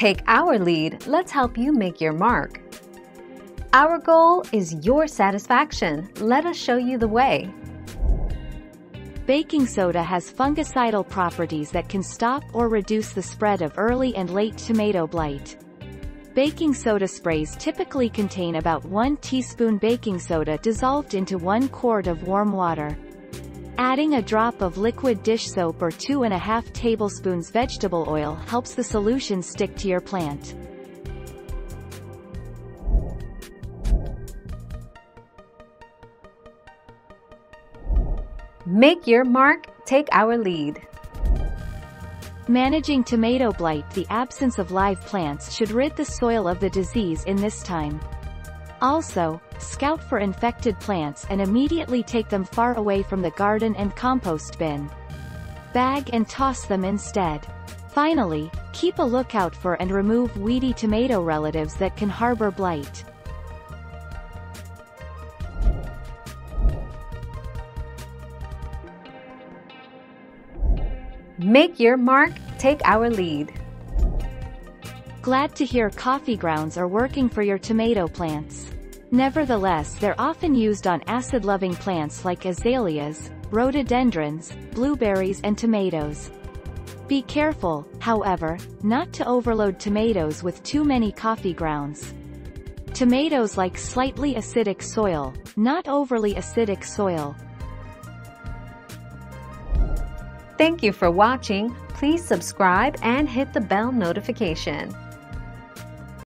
Take our lead, let's help you make your mark. Our goal is your satisfaction. Let us show you the way. Baking soda has fungicidal properties that can stop or reduce the spread of early and late tomato blight. Baking soda sprays typically contain about 1 teaspoon baking soda dissolved into 1 quart of warm water. Adding a drop of liquid dish soap or 2.5 tablespoons vegetable oil helps the solution stick to your plant. Make your mark, take our lead. Managing tomato blight The absence of live plants should rid the soil of the disease in this time. Also, scout for infected plants and immediately take them far away from the garden and compost bin. Bag and toss them instead. Finally, keep a lookout for and remove weedy tomato relatives that can harbor blight. Make your mark, take our lead. Glad to hear coffee grounds are working for your tomato plants. Nevertheless they're often used on acid-loving plants like azaleas, rhododendrons, blueberries and tomatoes. Be careful, however, not to overload tomatoes with too many coffee grounds. Tomatoes like slightly acidic soil, not overly acidic soil. Thank you for watching. Please subscribe and hit the bell notification.